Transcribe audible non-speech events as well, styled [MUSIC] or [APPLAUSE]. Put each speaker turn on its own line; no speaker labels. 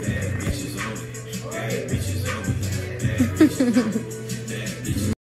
Bad bitches only. Bad bitches only. Bad bitches only. [LAUGHS]